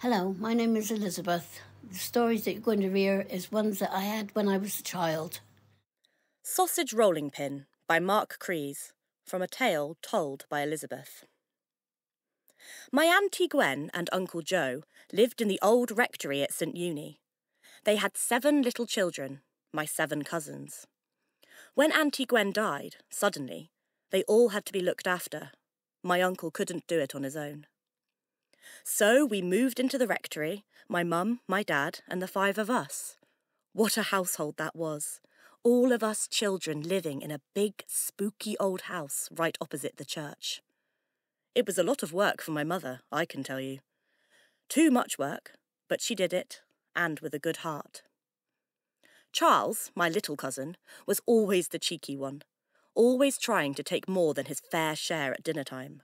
Hello, my name is Elizabeth. The stories that you're going to hear is ones that I had when I was a child. Sausage Rolling Pin by Mark Crees, from a tale told by Elizabeth. My Auntie Gwen and Uncle Joe lived in the old rectory at St. Euny. They had seven little children, my seven cousins. When Auntie Gwen died, suddenly, they all had to be looked after. My uncle couldn't do it on his own. So we moved into the rectory, my mum, my dad, and the five of us. What a household that was! All of us children living in a big, spooky old house right opposite the church. It was a lot of work for my mother, I can tell you. Too much work, but she did it, and with a good heart. Charles, my little cousin, was always the cheeky one, always trying to take more than his fair share at dinner time.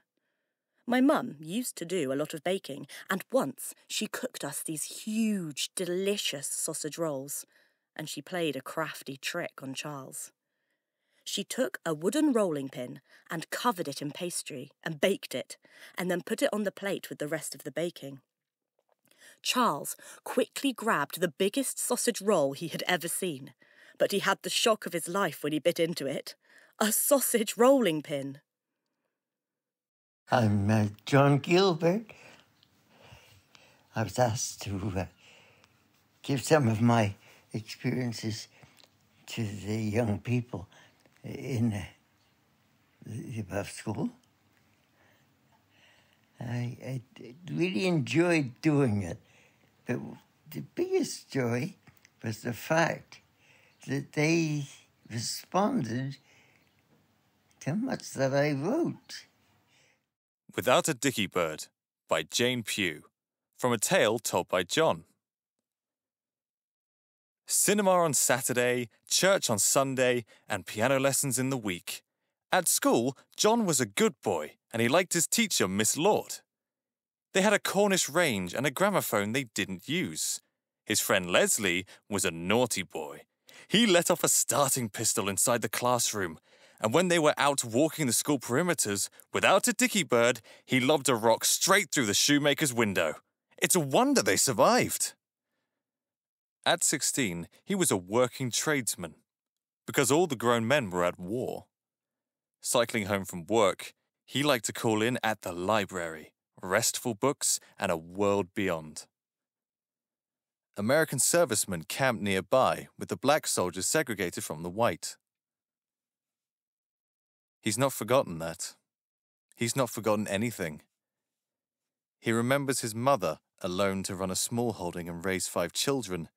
My mum used to do a lot of baking, and once she cooked us these huge, delicious sausage rolls, and she played a crafty trick on Charles. She took a wooden rolling pin and covered it in pastry and baked it, and then put it on the plate with the rest of the baking. Charles quickly grabbed the biggest sausage roll he had ever seen, but he had the shock of his life when he bit into it. A sausage rolling pin. I'm uh, John Gilbert. I was asked to uh, give some of my experiences to the young people in uh, the above school. I, I really enjoyed doing it, but the biggest joy was the fact that they responded to much that I wrote. Without a Dicky Bird by Jane Pugh, from a tale told by John. Cinema on Saturday, church on Sunday, and piano lessons in the week. At school, John was a good boy and he liked his teacher, Miss Lord. They had a Cornish range and a gramophone they didn't use. His friend Leslie was a naughty boy. He let off a starting pistol inside the classroom, and when they were out walking the school perimeters, without a dicky bird, he lobbed a rock straight through the shoemaker's window. It's a wonder they survived. At 16, he was a working tradesman, because all the grown men were at war. Cycling home from work, he liked to call in at the library, restful books, and a world beyond. American servicemen camped nearby with the black soldiers segregated from the white. He's not forgotten that. He's not forgotten anything. He remembers his mother, alone to run a small holding and raise five children,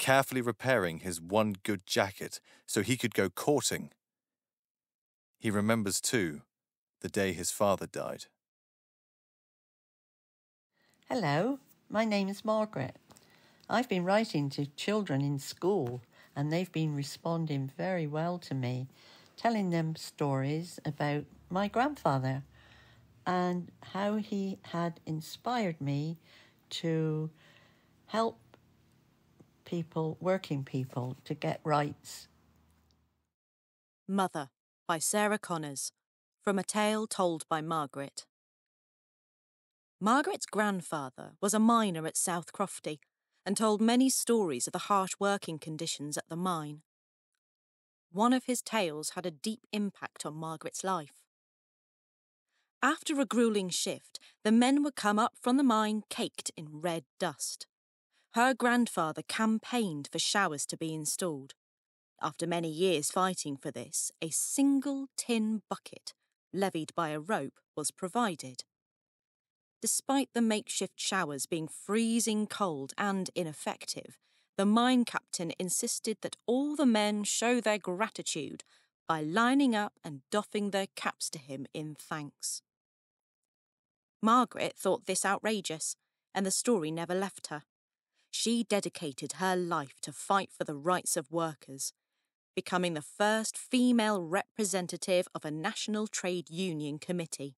carefully repairing his one good jacket so he could go courting. He remembers, too, the day his father died. Hello, my name is Margaret. I've been writing to children in school and they've been responding very well to me, telling them stories about my grandfather and how he had inspired me to help people, working people, to get rights. Mother by Sarah Connors, from a tale told by Margaret. Margaret's grandfather was a miner at South Crofty and told many stories of the harsh working conditions at the mine. One of his tales had a deep impact on Margaret's life. After a grueling shift, the men would come up from the mine caked in red dust. Her grandfather campaigned for showers to be installed. After many years fighting for this, a single tin bucket, levied by a rope, was provided. Despite the makeshift showers being freezing cold and ineffective, the mine captain insisted that all the men show their gratitude by lining up and doffing their caps to him in thanks. Margaret thought this outrageous, and the story never left her. She dedicated her life to fight for the rights of workers, becoming the first female representative of a national trade union committee.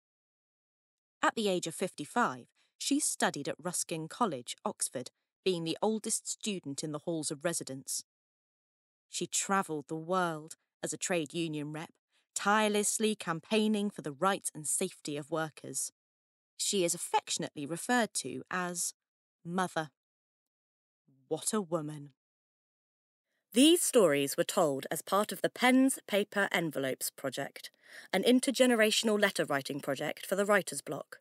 At the age of 55, she studied at Ruskin College, Oxford, being the oldest student in the halls of residence. She travelled the world as a trade union rep, tirelessly campaigning for the rights and safety of workers. She is affectionately referred to as Mother. What a woman. These stories were told as part of the Pens, Paper, Envelopes project, an intergenerational letter writing project for the Writer's Block,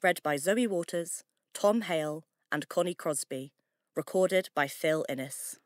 read by Zoe Waters, Tom Hale, and Connie Crosby, recorded by Phil Innes.